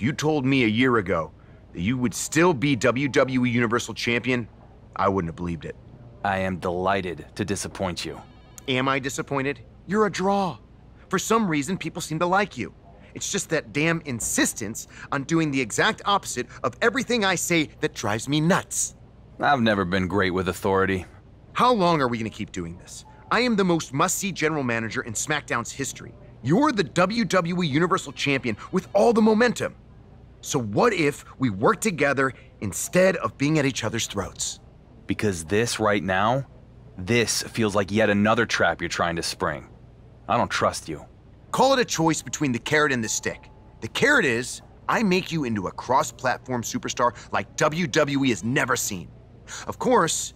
If you told me a year ago that you would still be WWE Universal Champion, I wouldn't have believed it. I am delighted to disappoint you. Am I disappointed? You're a draw. For some reason, people seem to like you. It's just that damn insistence on doing the exact opposite of everything I say that drives me nuts. I've never been great with authority. How long are we gonna keep doing this? I am the most must-see general manager in SmackDown's history. You're the WWE Universal Champion with all the momentum. So what if we work together instead of being at each other's throats? Because this right now, this feels like yet another trap you're trying to spring. I don't trust you. Call it a choice between the carrot and the stick. The carrot is, I make you into a cross-platform superstar like WWE has never seen. Of course,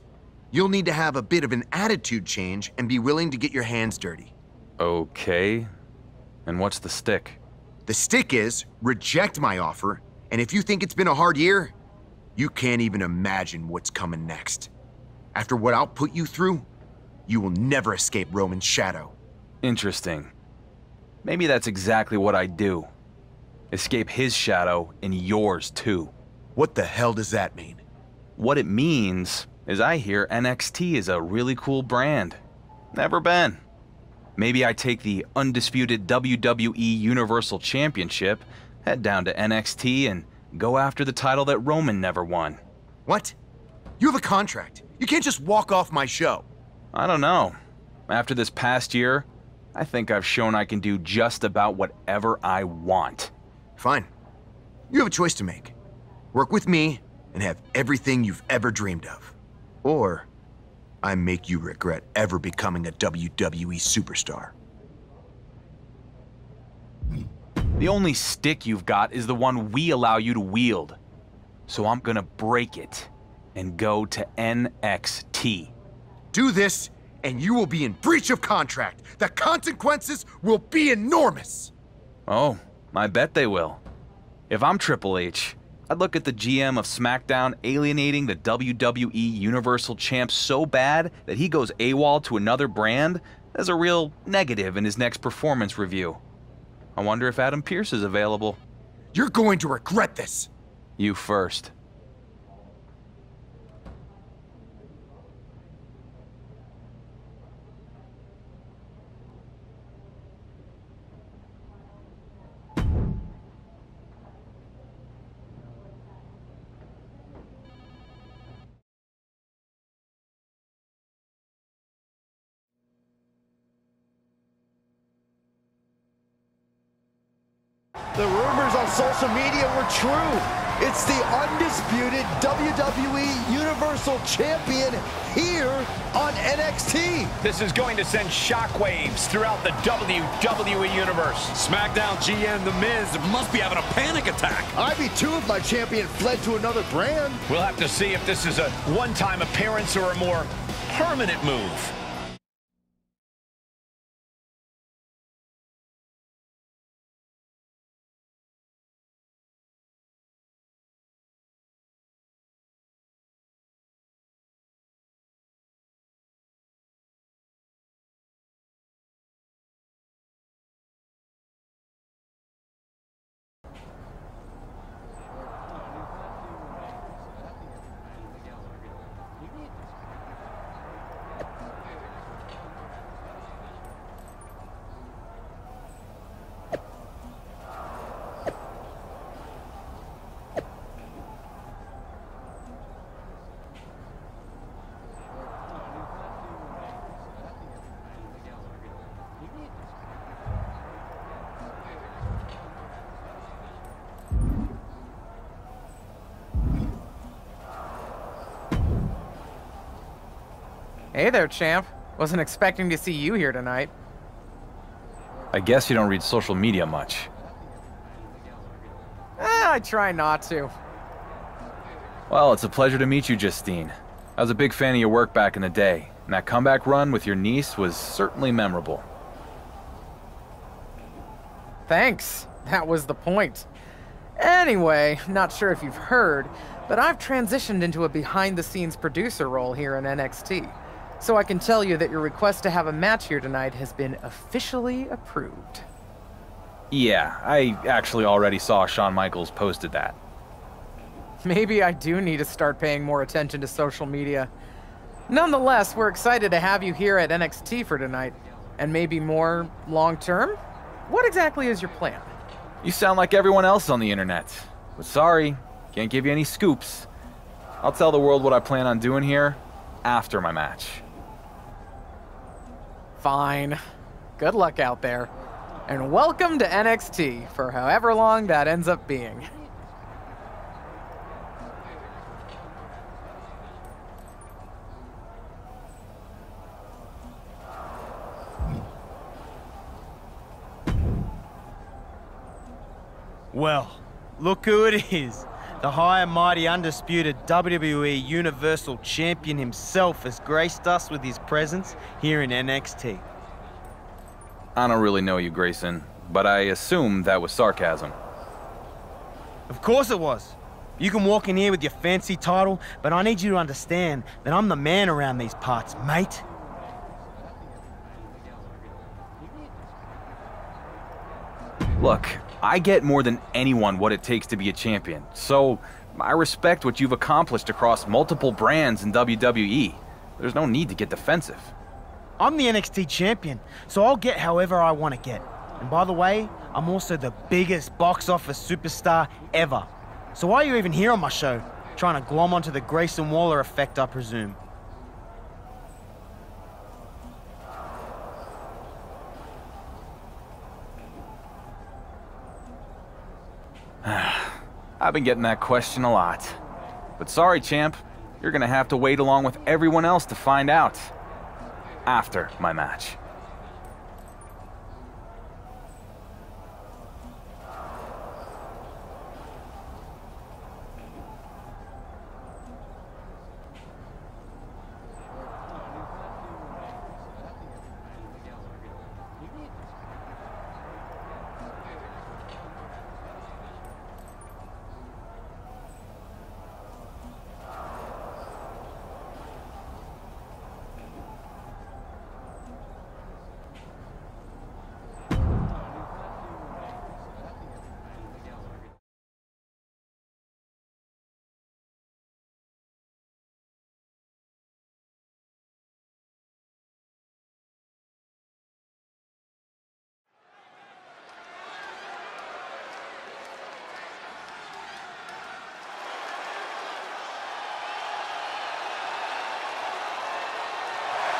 you'll need to have a bit of an attitude change and be willing to get your hands dirty. Okay. And what's the stick? The stick is, reject my offer, and if you think it's been a hard year, you can't even imagine what's coming next. After what I'll put you through, you will never escape Roman's shadow. Interesting. Maybe that's exactly what I do. Escape his shadow and yours too. What the hell does that mean? What it means is I hear NXT is a really cool brand. Never been. Maybe I take the undisputed WWE Universal Championship, head down to NXT, and go after the title that Roman never won. What? You have a contract. You can't just walk off my show. I don't know. After this past year, I think I've shown I can do just about whatever I want. Fine. You have a choice to make. Work with me and have everything you've ever dreamed of. Or I make you regret ever becoming a WWE superstar. The only stick you've got is the one we allow you to wield. So I'm gonna break it and go to NXT. Do this, and you will be in breach of contract. The consequences will be enormous. Oh, I bet they will. If I'm Triple H, I'd look at the GM of SmackDown alienating the WWE Universal Champ so bad that he goes AWOL to another brand as a real negative in his next performance review. I wonder if Adam Pearce is available. You're going to regret this. You first. The rumors on social media were true. It's the undisputed WWE Universal Champion here on NXT. This is going to send shockwaves throughout the WWE Universe. SmackDown GM The Miz must be having a panic attack. I'd be too if my champion fled to another brand. We'll have to see if this is a one-time appearance or a more permanent move. Hey there, champ. Wasn't expecting to see you here tonight. I guess you don't read social media much. Eh, I try not to. Well, it's a pleasure to meet you, Justine. I was a big fan of your work back in the day, and that comeback run with your niece was certainly memorable. Thanks. That was the point. Anyway, not sure if you've heard, but I've transitioned into a behind-the-scenes producer role here in NXT. So I can tell you that your request to have a match here tonight has been officially approved. Yeah, I actually already saw Shawn Michaels posted that. Maybe I do need to start paying more attention to social media. Nonetheless, we're excited to have you here at NXT for tonight. And maybe more long term? What exactly is your plan? You sound like everyone else on the internet. But sorry, can't give you any scoops. I'll tell the world what I plan on doing here after my match. Fine. Good luck out there. And welcome to NXT for however long that ends up being. Well, look who it is. The high and mighty undisputed WWE Universal Champion himself has graced us with his presence here in NXT. I don't really know you, Grayson, but I assume that was sarcasm. Of course it was. You can walk in here with your fancy title, but I need you to understand that I'm the man around these parts, mate. Look, I get more than anyone what it takes to be a champion, so I respect what you've accomplished across multiple brands in WWE. There's no need to get defensive. I'm the NXT champion, so I'll get however I want to get. And by the way, I'm also the biggest box office superstar ever. So why are you even here on my show? Trying to glom onto the Grayson Waller effect, I presume. I've been getting that question a lot. But sorry, champ. You're gonna have to wait along with everyone else to find out. After my match.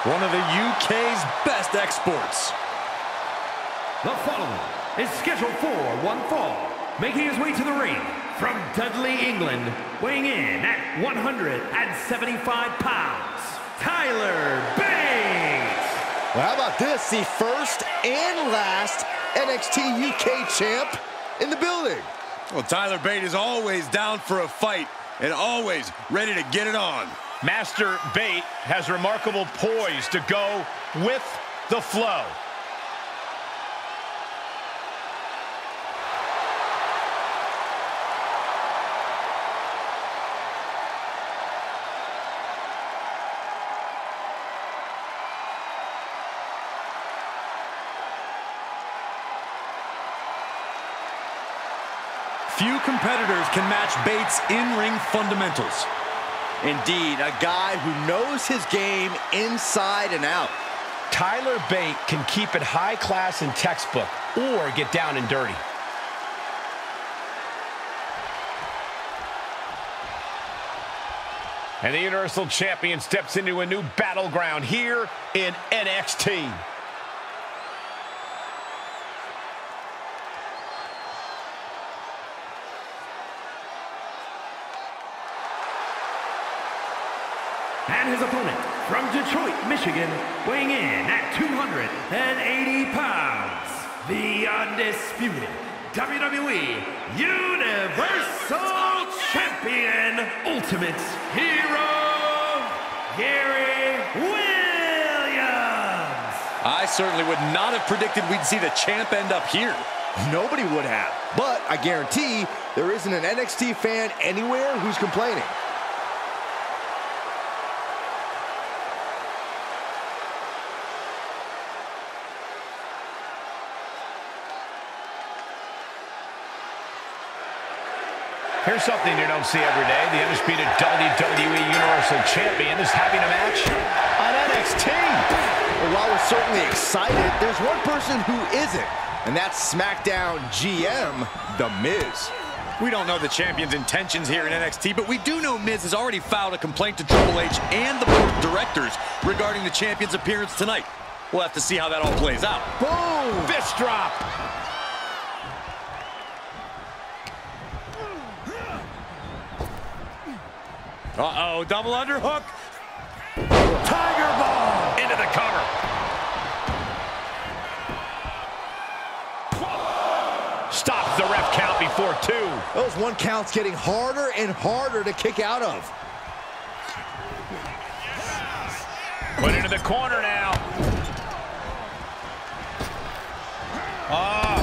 One of the UK's best exports. The following is scheduled for one fall, making his way to the ring from Dudley, England, weighing in at 175 pounds, Tyler Bates. Well, how about this? The first and last NXT UK champ in the building. Well, Tyler Bate is always down for a fight and always ready to get it on. Master Bate has remarkable poise to go with the flow. Few competitors can match Bates' in-ring fundamentals. Indeed, a guy who knows his game inside and out. Tyler Bate can keep it high class and textbook or get down and dirty. And the Universal Champion steps into a new battleground here in NXT. And his opponent from Detroit, Michigan, weighing in at 280 pounds, the undisputed WWE Universal Champion, Ultimate Hero, Gary Williams. I certainly would not have predicted we'd see the champ end up here. Nobody would have. But I guarantee there isn't an NXT fan anywhere who's complaining. Here's something you don't see every day. The undisputed WWE Universal Champion is having a match on NXT. Well, while we're certainly excited, there's one person who isn't, and that's SmackDown GM, The Miz. We don't know the champion's intentions here in NXT, but we do know Miz has already filed a complaint to Triple H and the board of directors regarding the champion's appearance tonight. We'll have to see how that all plays out. Boom! Fist drop. Uh-oh, double underhook. Tiger Bomb! Into the cover. Stops the ref count before two. Those one counts getting harder and harder to kick out of. Put into the corner now. Oh,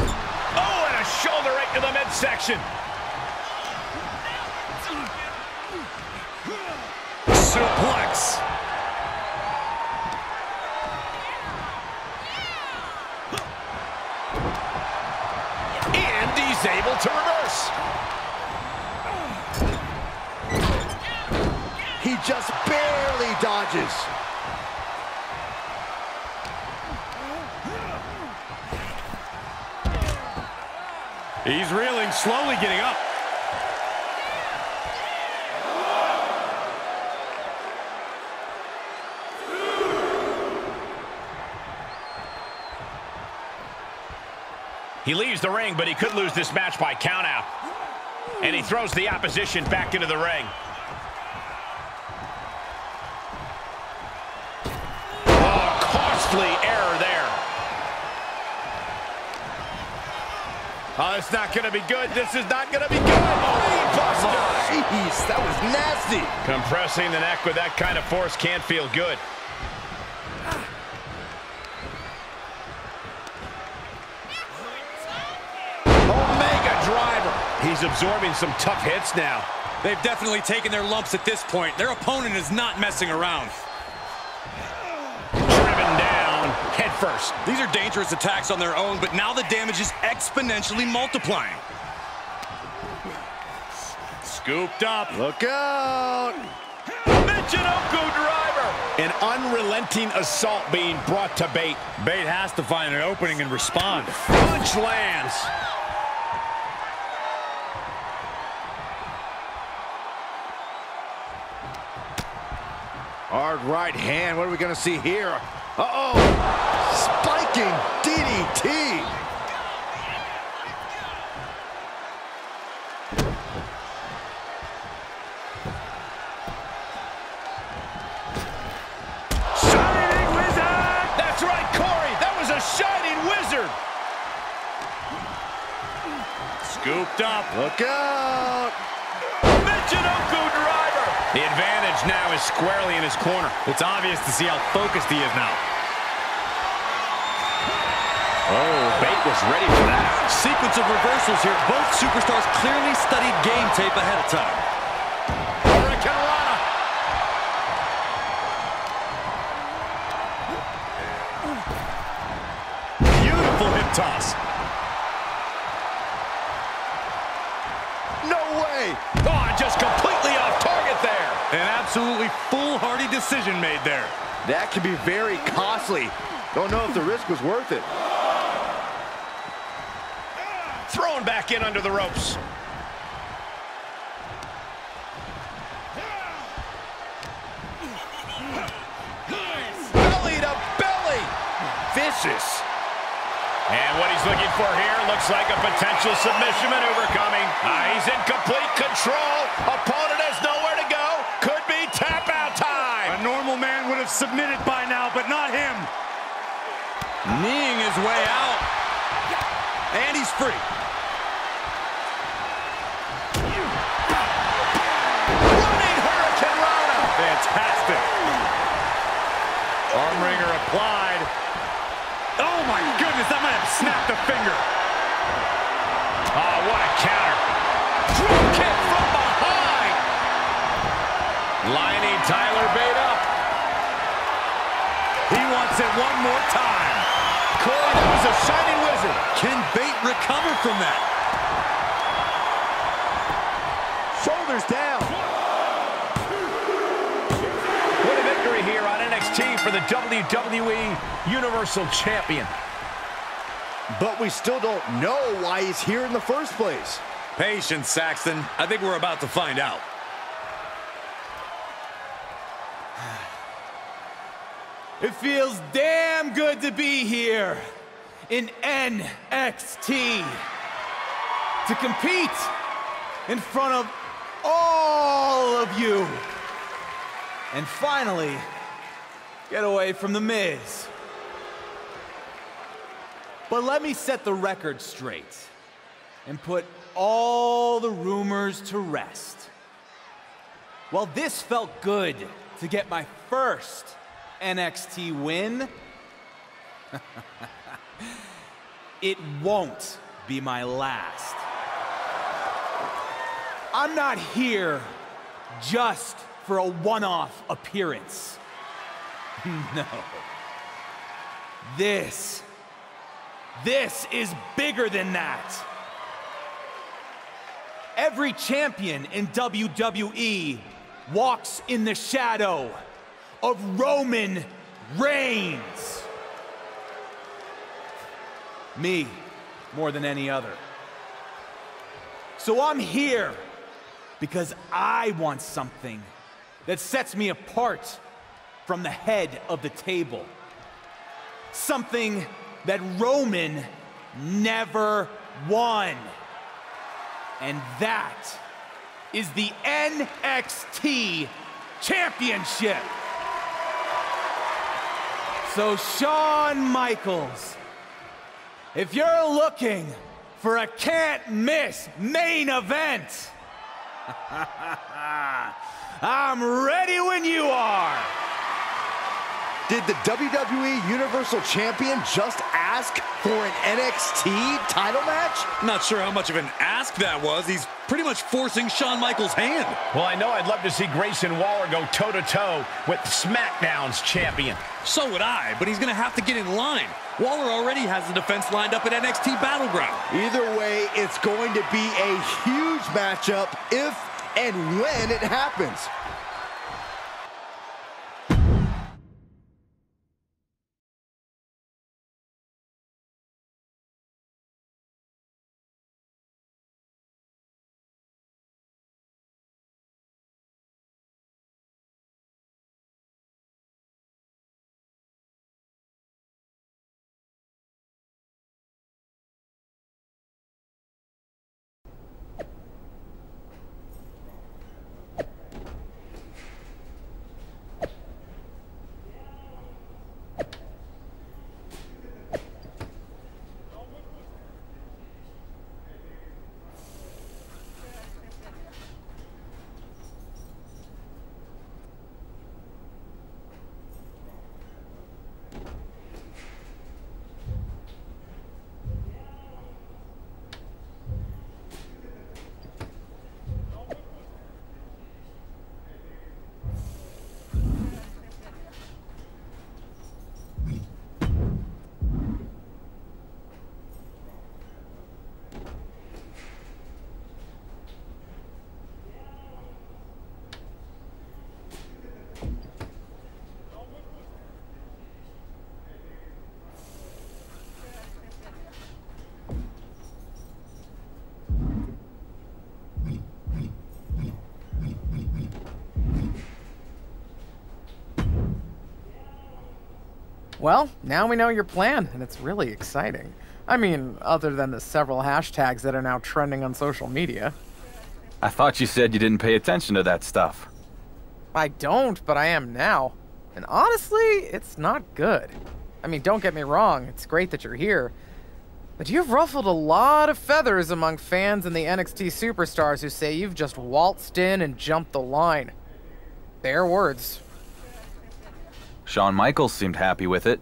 oh and a shoulder right to the midsection. Suplex. And he's able to reverse. He just barely dodges. He's reeling, slowly getting up. He leaves the ring, but he could lose this match by countout. And he throws the opposition back into the ring. Oh, costly error there. Oh, it's not going to be good. This is not going to be good. Oh, buster. Jeez, that was nasty. Compressing the neck with that kind of force can't feel good. Omega driver. He's absorbing some tough hits now. They've definitely taken their lumps at this point. Their opponent is not messing around. Driven down head first. These are dangerous attacks on their own, but now the damage is exponentially multiplying. Scooped up. Look out. Michinoku driver. An unrelenting assault being brought to bait. Bate has to find an opening and respond. Punch lands. Hard right hand. What are we going to see here? Uh-oh. Spiking DDT. Shining Wizard! That's right, Corey. That was a Shining Wizard. Scooped up. Look out. Now is squarely in his corner. It's obvious to see how focused he is now. Oh, Bate was ready for that. Sequence of reversals here. Both superstars clearly studied game tape ahead of time. Hurricanrana. Beautiful hip toss. No way. Oh, just completely off target there. An absolutely foolhardy decision made there. That could be very costly. Don't know if the risk was worth it. Thrown back in under the ropes. Belly to belly. Vicious. And what he's looking for here looks like a potential submission maneuver coming. Ah, he's in complete control. Opponent has nowhere to go. Could be tap out time. A normal man would have submitted by now, but not him. Kneeing his way out. And he's free. Running Hurricanrana. Fantastic. Arm wringer applied. Oh my goodness, that might have snapped a finger. Oh, what a counter. Drop kick from behind. Lining Tyler Bate up. He wants it one more time. Corey, that was a shining wizard. Can Bate recover from that? shoulders down. What a victory here on NXT for the WWE Universal Champion. But we still don't know why he's here in the first place. Patience, Saxton. I think we're about to find out. It feels damn good to be here in NXT. To compete in front of all of you. And finally, get away from The Miz. But let me set the record straight and put all the rumors to rest. While this felt good to get my first NXT win, it won't be my last. I'm not here just for a one-off appearance. No. This, this is bigger than that. Every champion in WWE walks in the shadow of Roman Reigns. Me, more than any other. So I'm here because I want something that sets me apart from the head of the table. Something that Roman never won. And that is the NXT Championship. So, Shawn Michaels, if you're looking for a can't miss main event, I'm ready when you are. Did the WWE Universal Champion just ask for an NXT title match? Not sure how much of an ask that was. He's pretty much forcing Shawn Michaels' hand. Well, I know I'd love to see Grayson Waller go toe-to-toe with SmackDown's champion. So would I, but he's going to have to get in line. Waller already has the defense lined up at NXT Battleground. Either way, it's going to be a huge matchup if and when it happens. Well, now we know your plan, and it's really exciting. I mean, other than the several hashtags that are now trending on social media. I thought you said you didn't pay attention to that stuff. I don't, but I am now. And honestly, it's not good. I mean, don't get me wrong, it's great that you're here. But you've ruffled a lot of feathers among fans and the NXT superstars who say you've just waltzed in and jumped the line. Their words. Shawn Michaels seemed happy with it.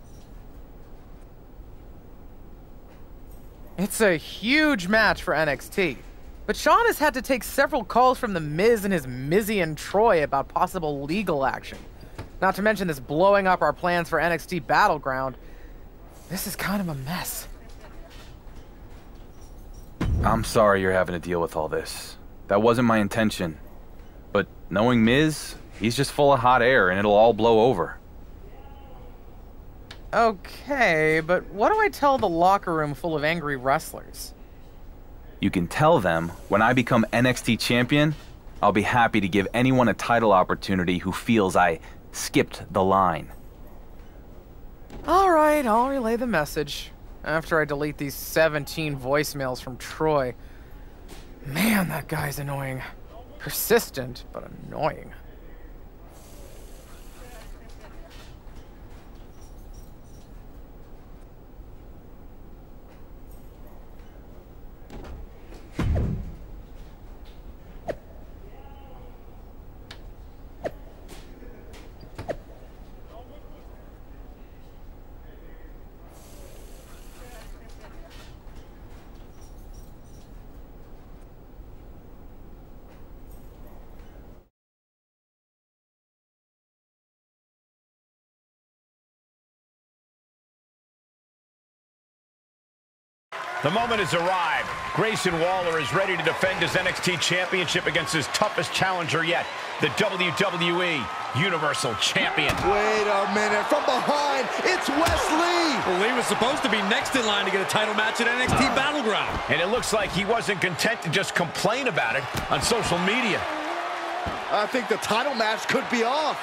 It's a huge match for NXT. But Shawn has had to take several calls from The Miz and his Mizian Troy about possible legal action. Not to mention this blowing up our plans for NXT Battleground. This is kind of a mess. I'm sorry you're having to deal with all this. That wasn't my intention. But knowing Miz, he's just full of hot air and it'll all blow over. Okay, but what do I tell the locker room full of angry wrestlers? You can tell them when I become NXT champion, I'll be happy to give anyone a title opportunity who feels I skipped the line. All right, I'll relay the message after I delete these 17 voicemails from Troy. Man, that guy's annoying. Persistent, but annoying. The moment has arrived. Grayson Waller is ready to defend his NXT Championship against his toughest challenger yet, the WWE Universal Champion. Wait a minute. From behind, it's Wes Lee. Well, Lee was supposed to be next in line to get a title match at NXT Battleground. And it looks like he wasn't content to just complain about it on social media. I think the title match could be off.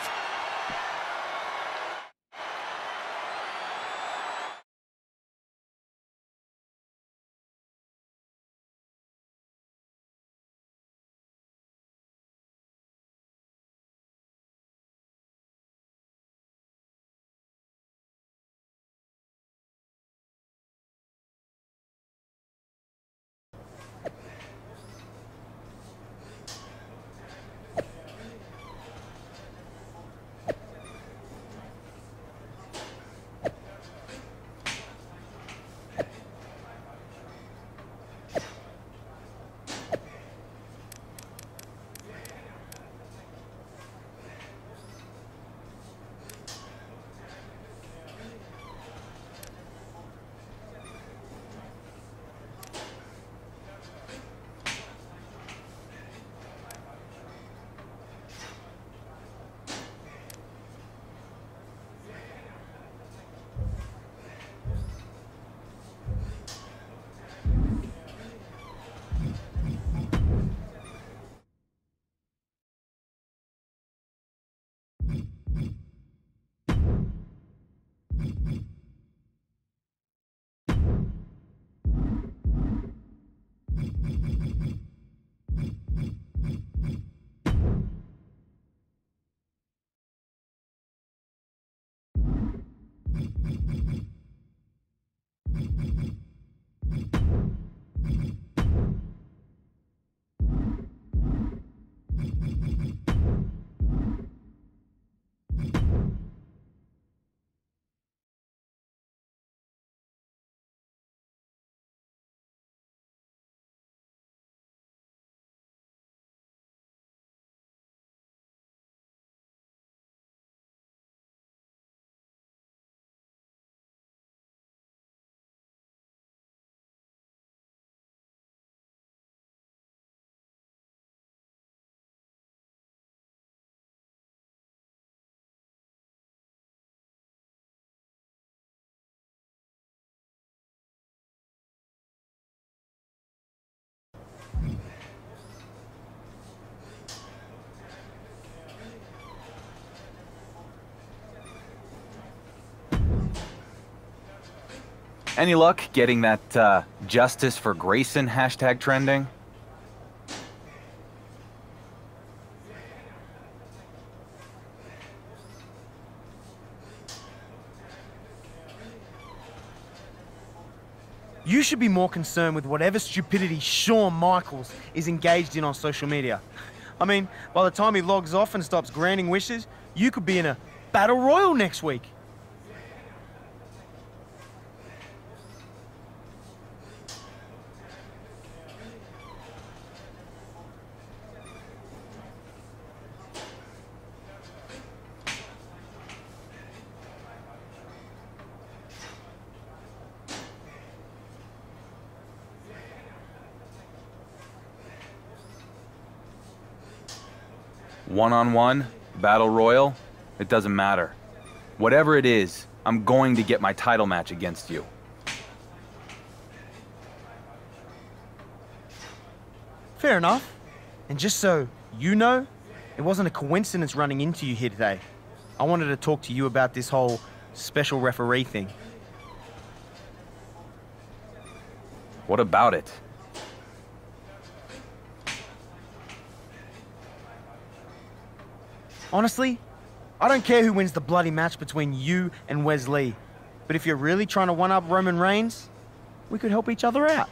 Any luck getting that uh, Justice for Grayson hashtag trending? You should be more concerned with whatever stupidity Shawn Michaels is engaged in on social media. I mean, by the time he logs off and stops granting wishes, you could be in a battle royal next week. One on one, battle royal, it doesn't matter. Whatever it is, I'm going to get my title match against you. Fair enough. And just so you know, it wasn't a coincidence running into you here today. I wanted to talk to you about this whole special referee thing. What about it? Honestly, I don't care who wins the bloody match between you and Wes Lee, But if you're really trying to one up Roman Reigns, we could help each other out.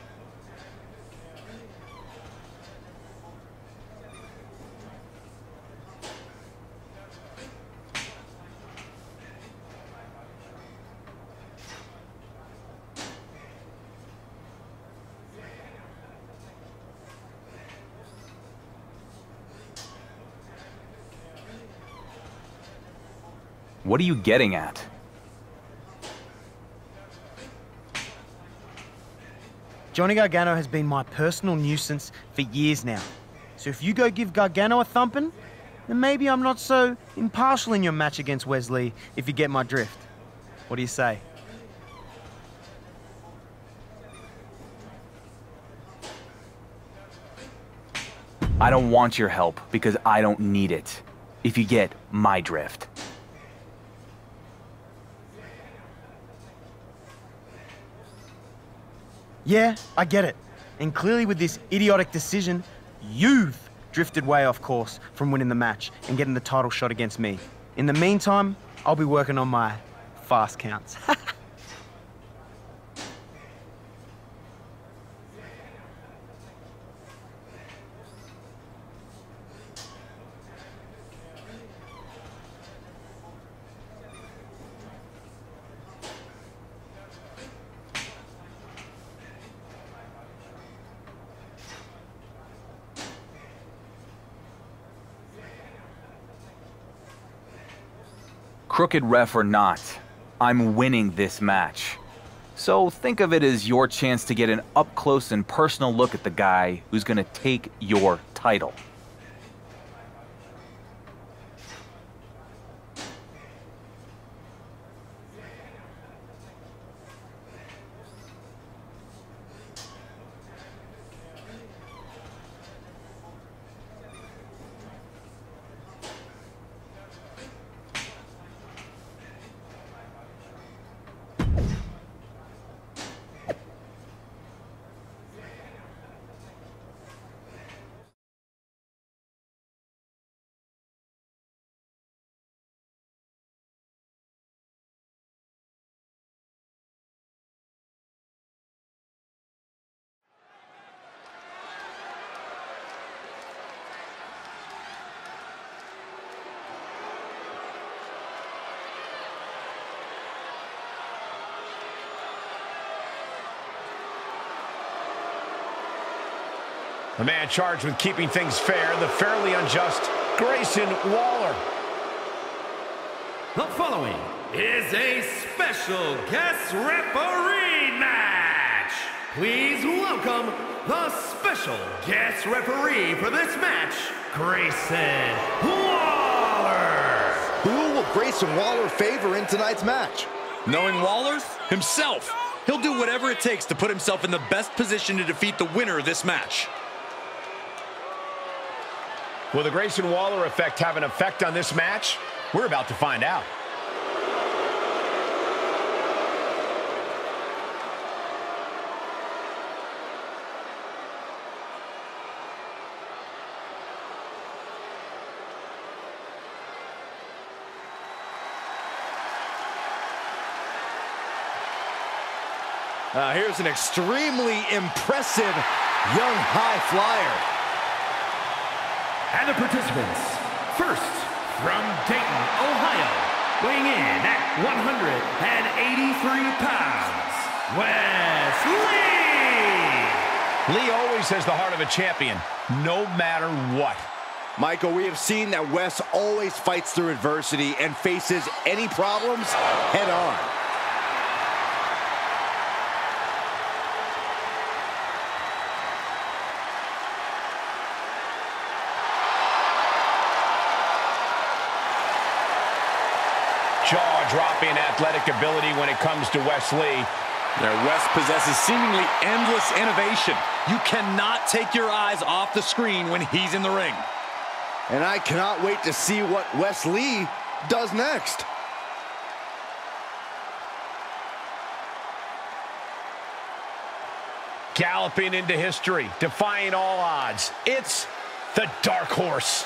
What are you getting at? Johnny Gargano has been my personal nuisance for years now. So if you go give Gargano a thumping, then maybe I'm not so impartial in your match against Wes Lee, if you get my drift. What do you say? I don't want your help because I don't need it. If you get my drift. Yeah, I get it. And clearly with this idiotic decision, you've drifted way off course from winning the match and getting the title shot against me. In the meantime, I'll be working on my fast counts. Crooked ref or not, I'm winning this match. So think of it as your chance to get an up close and personal look at the guy who's gonna take your title. The man charged with keeping things fair, the fairly unjust Grayson Waller. The following is a special guest referee match. Please welcome the special guest referee for this match, Grayson Waller. Who will Grayson Waller favor in tonight's match? Knowing Waller? Himself. He'll do whatever it takes to put himself in the best position to defeat the winner of this match. Will the Grayson Waller effect have an effect on this match? We're about to find out. Uh, here's an extremely impressive young high flyer. And the participants, first from Dayton, Ohio, weighing in at 183 pounds, Wes Lee! Lee always has the heart of a champion, no matter what. Michael, we have seen that Wes always fights through adversity and faces any problems head on. Jaw-dropping athletic ability when it comes to Wes Lee. Their Wes possesses seemingly endless innovation. You cannot take your eyes off the screen when he's in the ring. And I cannot wait to see what Wes Lee does next. Galloping into history, defying all odds. It's the Dark Horse.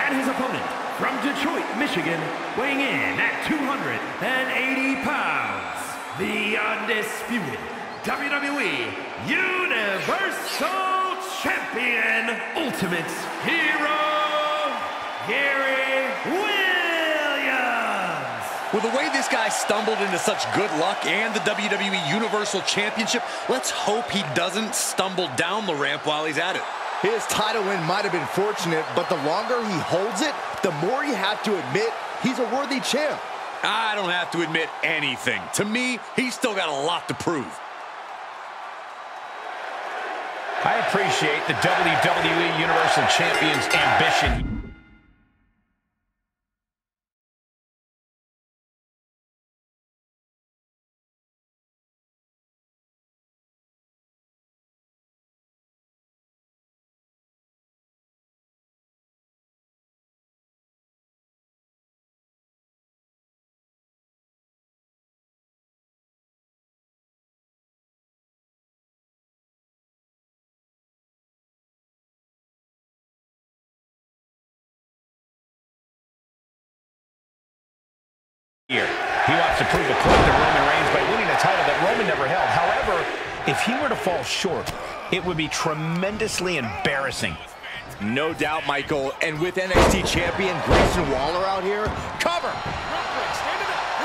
And his opponent from Detroit, Michigan, weighing in at 280 pounds, the undisputed WWE Universal Champion, Ultimate Hero, Gary Williams. With the way this guy stumbled into such good luck and the WWE Universal Championship, let's hope he doesn't stumble down the ramp while he's at it. His title win might have been fortunate, but the longer he holds it, the more you have to admit he's a worthy champ. I don't have to admit anything. To me, he's still got a lot to prove. I appreciate the WWE Universal Champion's ambition. He wants to prove a point to Roman Reigns by winning a title that Roman never held. However, if he were to fall short, it would be tremendously embarrassing. No doubt, Michael. And with NXT champion Grayson Waller out here, cover.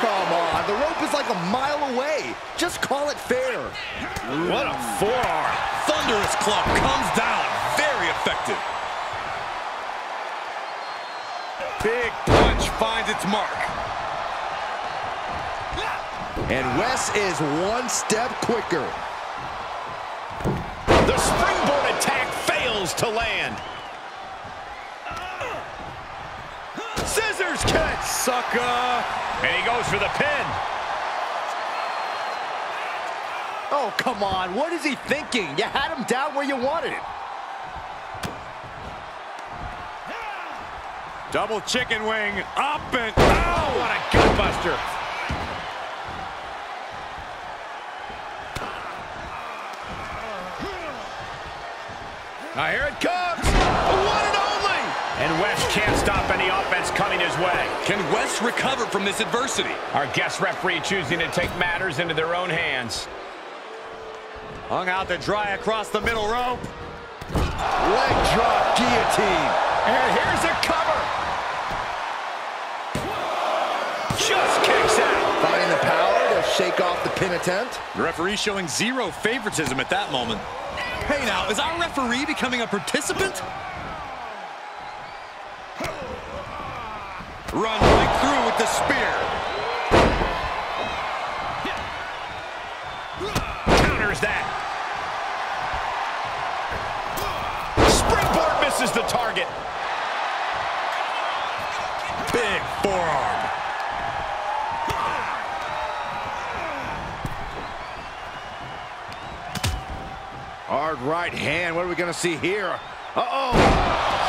Come on, the rope is like a mile away. Just call it fair. What a forearm. Thunderous club comes down. Very effective. Big punch finds its mark. And Wes is one step quicker. The springboard attack fails to land. Scissors kick. Sucker. And he goes for the pin. Oh, come on. What is he thinking? You had him down where you wanted it. Double chicken wing. Up and Oh, what a gutbuster. Now here it comes. The one and only. And Wes can't stop any offense coming his way. Can Wes recover from this adversity? Our guest referee choosing to take matters into their own hands. Hung out to dry across the middle rope. Leg drop guillotine. And here's a cover. Just kicks out. Finding the power to shake off the pin attempt. The referee showing zero favoritism at that moment. Hey now, is our referee becoming a participant? Run right through with the spear. Counters that. Springboard misses the target. Big forearm. Hard right hand. What are we going to see here? Uh-oh.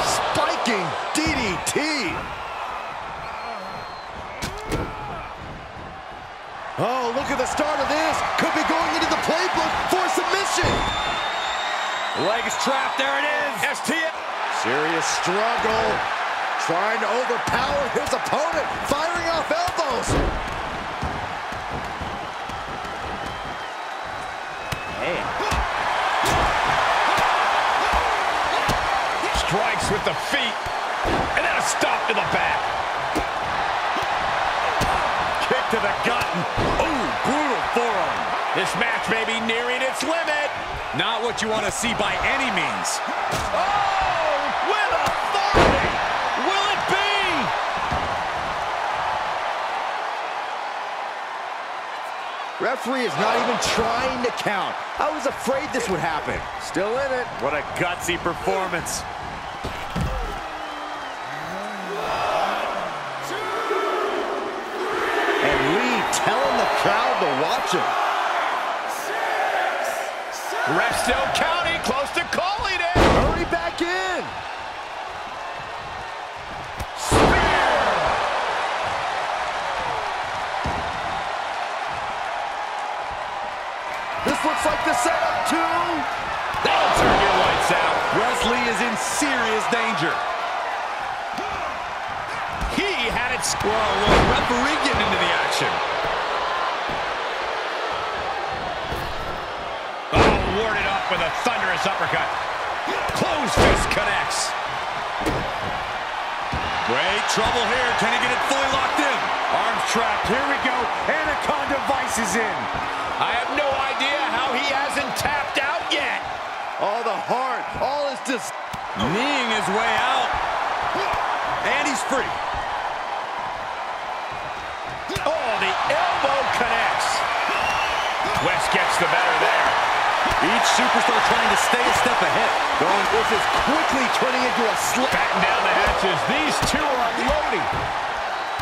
Spiking DDT. Oh, look at the start of this. Could be going into the playbook for submission. Legs trapped, there it is. STF. Serious struggle. Trying to overpower his opponent. Firing off elbows. With the feet. And then a stop to the back. Kick to the gut. Ooh, brutal forearm. This match may be nearing its limit. Not what you want to see by any means. Oh, with authority. Will it be? Referee is not even trying to count. I was afraid this would happen. Still in it. What a gutsy performance. Watch. Ref still counting, close to calling it. Hurry back in. Spear. This looks like the setup too. That'll turn your lights out. Wes Lee is in serious danger. He had it. Whoa, whoa, referee getting into the action. Off with a thunderous uppercut. Closed fist connects. Great trouble here. Can he get it fully locked in? Arms trapped. Here we go. Anaconda Vice is in. I have no idea how he hasn't tapped out yet. All the heart, all is just. Kneeing his way out. And he's free. Oh, the elbow connects. Wes gets the better there. Each superstar trying to stay a step ahead. Going, this is quickly turning into a slip. Batten down the hatches. These two are unloading.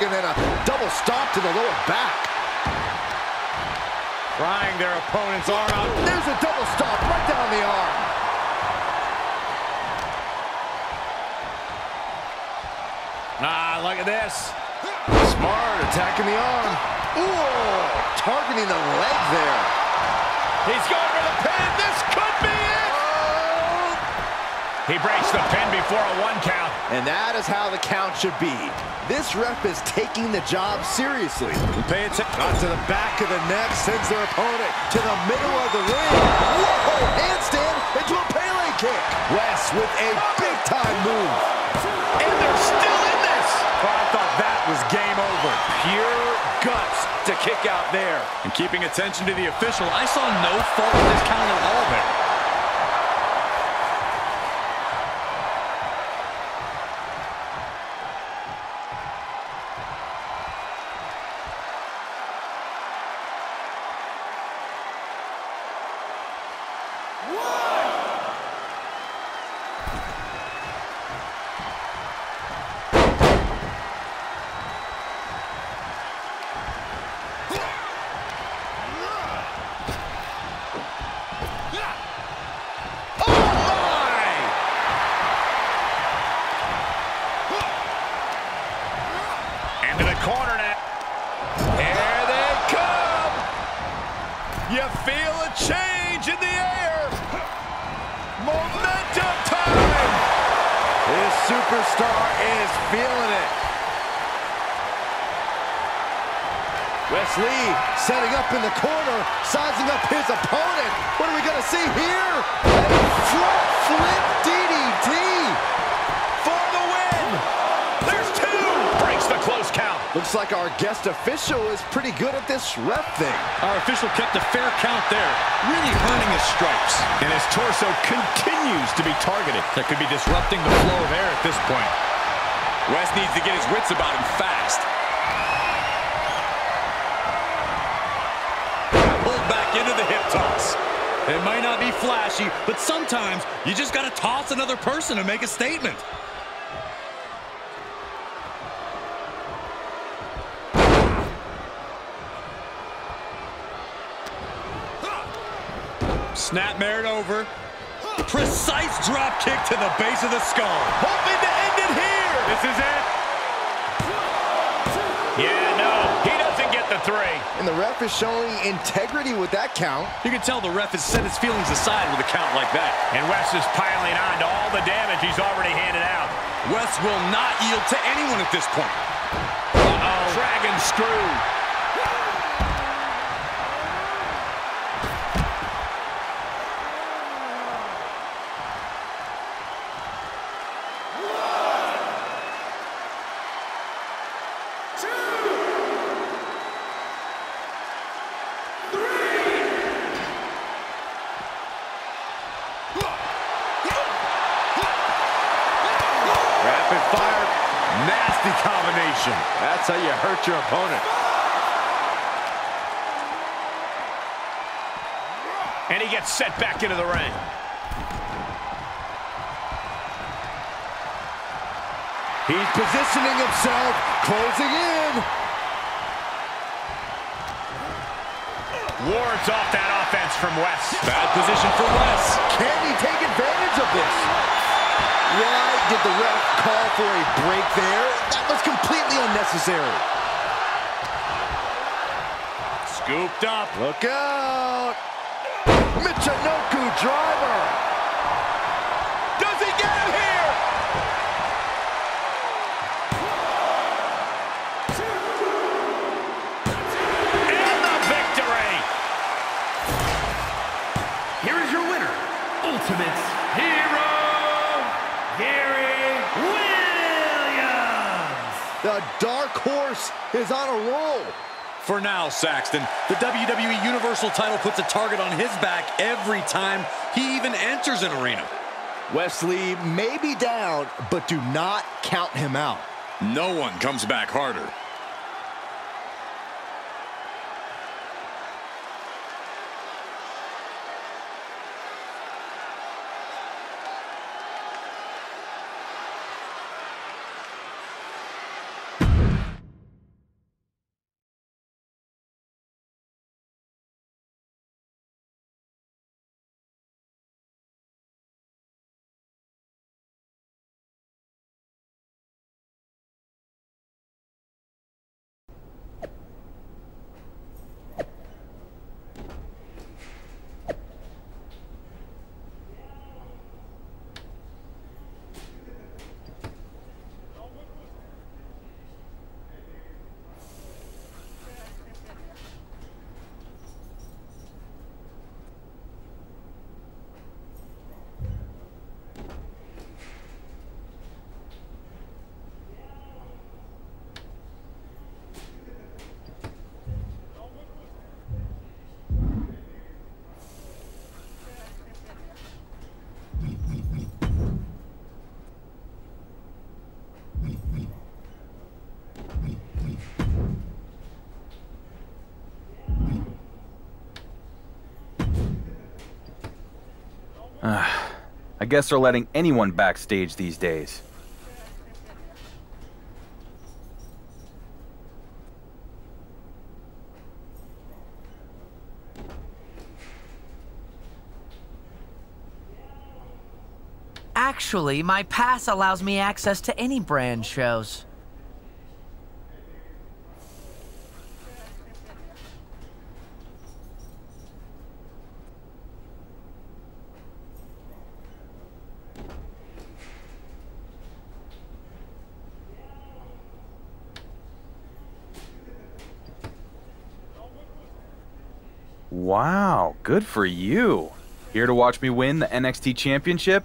And then a double stop to the lower back. Prying their opponent's arm out. There's a double stop right down the arm. Ah, look at this. Smart attacking the arm. Ooh, targeting the leg there. He's going He breaks the pin before a one count. And that is how the count should be. This ref is taking the job seriously. Pay attention. To the back of the neck, sends their opponent to the middle of the ring. Whoa, handstand into a Pele kick. Wes with a big-time move. And they're still in this. Oh, I thought that was game over. Pure guts to kick out there. And keeping attention to the official, I saw no fault in this count at all there. Wes Lee setting up in the corner, sizing up his opponent. What are we going to see here? A front flip DDT for the win. There's two. Breaks the close count. Looks like our guest official is pretty good at this ref thing. Our official kept a fair count there, really earning his stripes. And his torso continues to be targeted. That could be disrupting the flow of air at this point. Wes needs to get his wits about him fast. Flashy, but sometimes you just got to toss another person to make a statement. Snap merit over. Precise drop kick to the base of the skull. Hoping to end it here. This is it. The three. And the ref is showing integrity with that count. You can tell the ref has set his feelings aside with a count like that. And Wes is piling on to all the damage he's already handed out. Wes will not yield to anyone at this point. Uh-oh. Dragon screw. Hurt your opponent. And he gets set back into the ring. He's positioning himself, closing in. Wards off that offense from Wes. Bad position for Wes. Can he take advantage of this? Why did the ref call for a break there? That was completely unnecessary. Scooped up. Look out. Michinoku driver. Is on a roll. For now, Saxton, the WWE Universal title puts a target on his back every time he even enters an arena. Wes Lee may be down, but do not count him out. No one comes back harder. I guess they're letting anyone backstage these days. Actually, my pass allows me access to any brand shows. Wow, good for you. Here to watch me win the NXT Championship?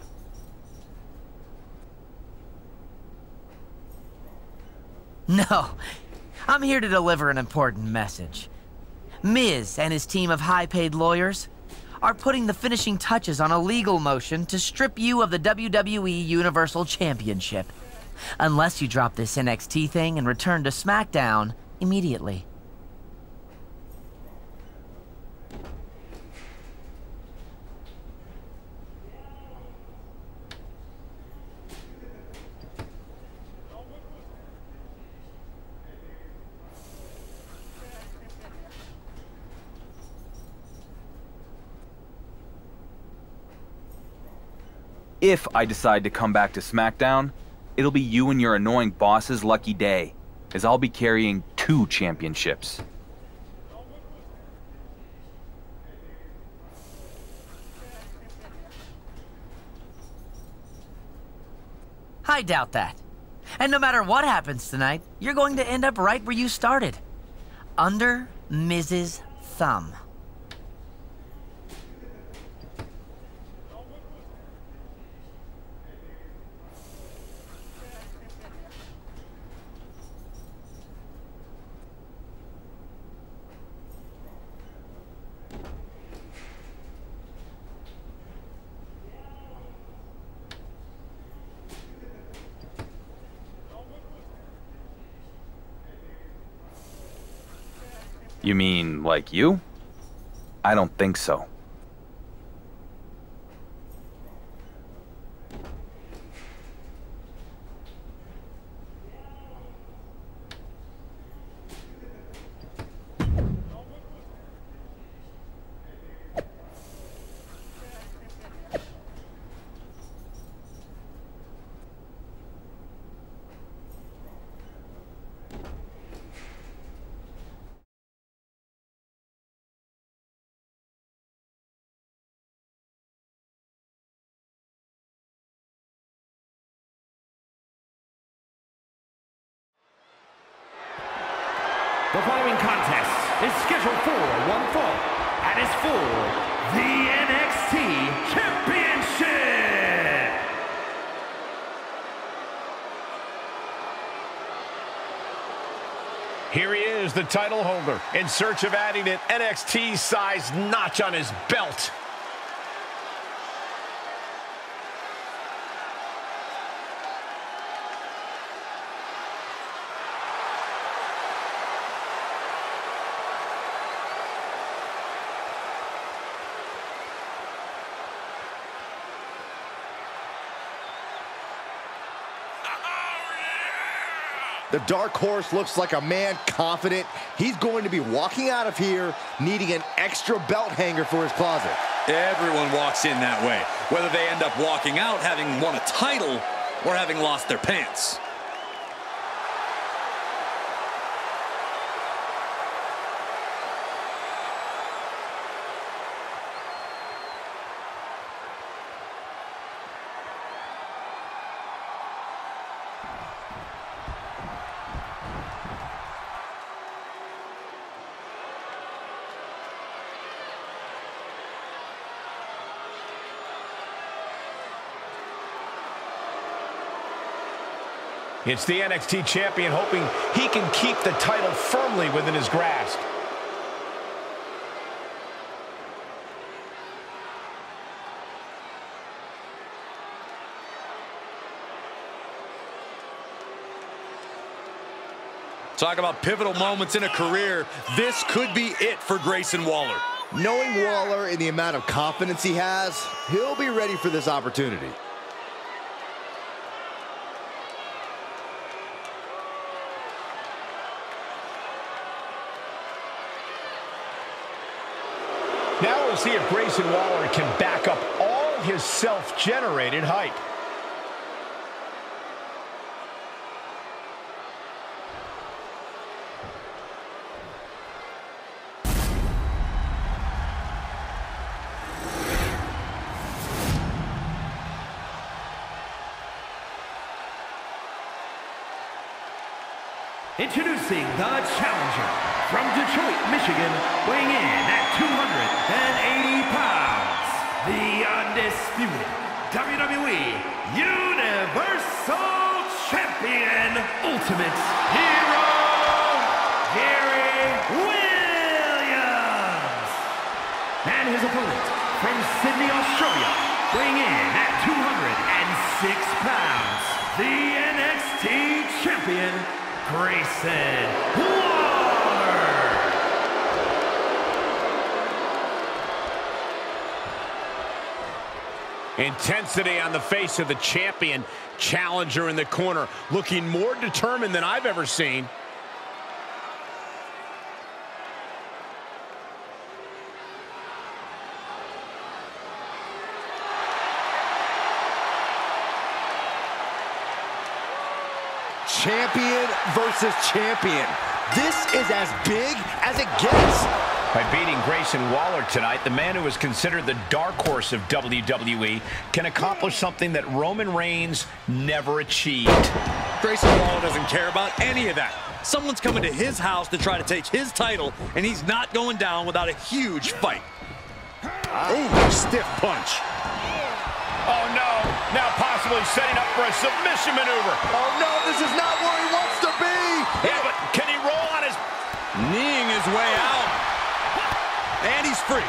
No, I'm here to deliver an important message. Miz and his team of high paid lawyers are putting the finishing touches on a legal motion to strip you of the WWE Universal Championship. Unless you drop this NXT thing and return to SmackDown immediately. If I decide to come back to SmackDown, it'll be you and your annoying boss's lucky day, as I'll be carrying two championships. I doubt that. And no matter what happens tonight, you're going to end up right where you started. Under Miz's Thumb. You mean like you? I don't think so. Title holder, in search of adding an NXT-sized notch on his belt. The Dark Horse looks like a man confident. He's going to be walking out of here needing an extra belt hanger for his closet. Everyone walks in that way, whether they end up walking out having won a title or having lost their pants. It's the NXT champion hoping he can keep the title firmly within his grasp. Talk about pivotal moments in a career. This could be it for Grayson Waller. Knowing Waller and the amount of confidence he has, he'll be ready for this opportunity. See if Grayson Waller can back up all his self-generated hype. Introducing the challenger from Detroit, Michigan, weighing in at 280 pounds, the undisputed WWE Universal Champion, Ultimate Hero, Gary Williams. And his opponent from Sydney, Australia, weighing in at 206 pounds, the NXT Champion, Grayson Waller. Intensity on the face of the champion. Challenger in the corner, looking more determined than I've ever seen. Champion versus champion. This is as big as it gets. By beating Grayson Waller tonight, the man who is considered the dark horse of WWE can accomplish something that Roman Reigns never achieved. Grayson Waller doesn't care about any of that. Someone's coming to his house to try to take his title, and he's not going down without a huge fight. Ooh, stiff punch. Oh no, now possibly setting up for a submission maneuver. Oh no, this is not where he wants to be. Yeah, but can he roll on his... Kneeing way out. And he's free.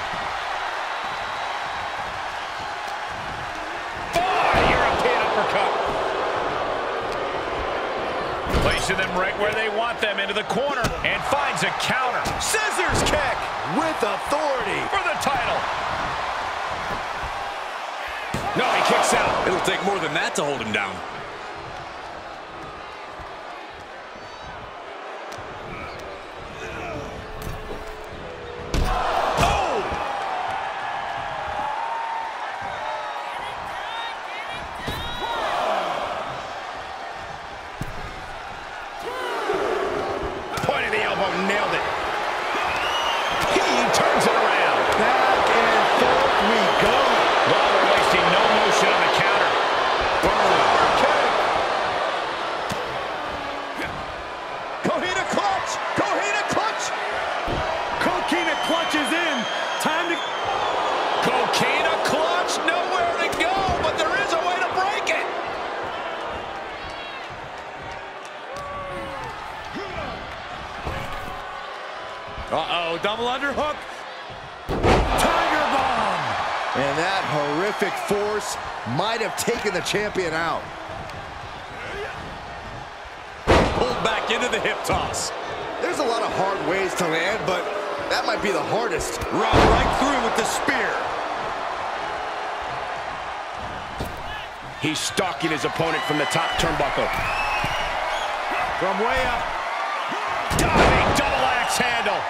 Oh, European uppercut. Placing them right where they want them, into the corner, and finds a counter. Scissors kick with authority. For the title. No, he kicks out. It'll take more than that to hold him down. Champion out. Pulled back into the hip toss. There's a lot of hard ways to land, but that might be the hardest. Run right through with the spear. He's stalking his opponent from the top turnbuckle. From way up. Diving double axe handle.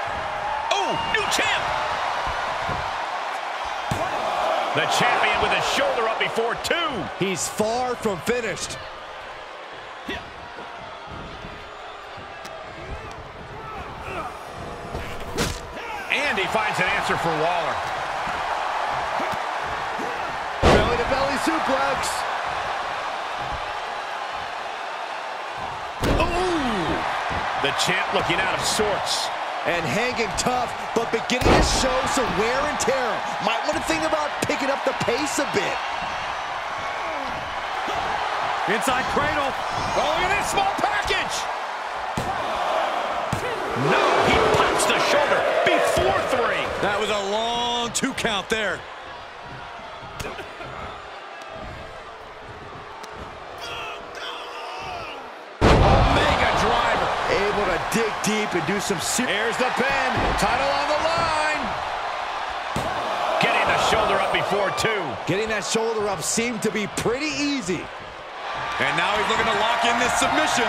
Oh, new champ. The champion with his shoulder up before two. He's far from finished. And he finds an answer for Waller. Belly to belly suplex. Ooh! The champ looking out of sorts. And hanging tough, but beginning to show some wear and tear. Might want to think about picking up the pace a bit. Inside cradle. Oh, look at this small package! No, he pops the shoulder before three. That was a long two count there. Dig deep and do some serious... Here's the pin. Title on the line. Getting the shoulder up before two. Getting that shoulder up seemed to be pretty easy. And now he's looking to lock in this submission.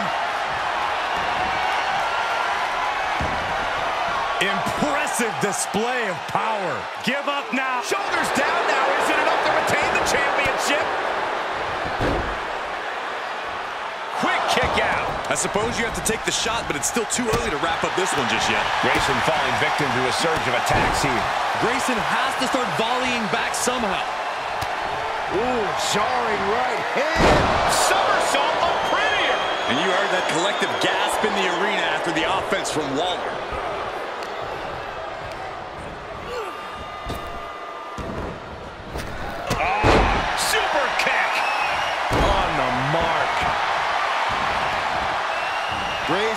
Impressive display of power. Give up now. Shoulders down now. Is it enough to retain the championship? Quick kick out. I suppose you have to take the shot, but it's still too early to wrap up this one just yet. Grayson falling victim to a surge of attacks here. Grayson has to start volleying back somehow. Ooh, jarring right hand. Somersault oh, up prettier. And you heard that collective gasp in the arena after the offense from Waller.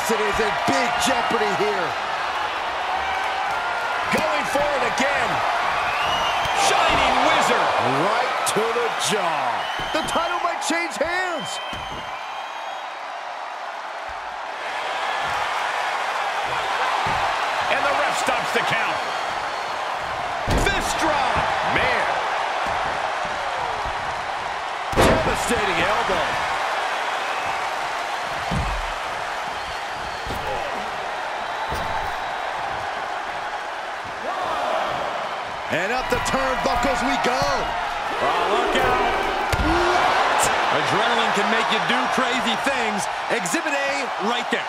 Grayson is in big jeopardy here. Going for it again. Shining Wizard. Right to the jaw. The title might change hands. And the ref stops the count. Fist drop. Man. Devastating elbow. And up the turnbuckles we go. Oh, look out. Adrenaline can make you do crazy things. Exhibit A right there.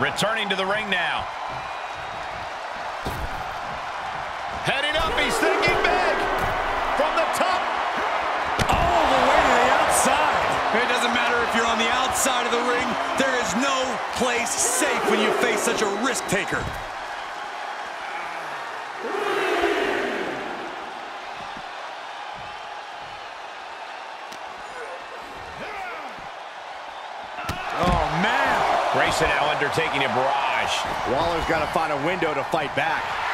Returning to the ring now. Outside of the ring. There is no place safe when you face such a risk taker. Oh, man. Grayson now undertaking a barrage. Waller's got to find a window to fight back.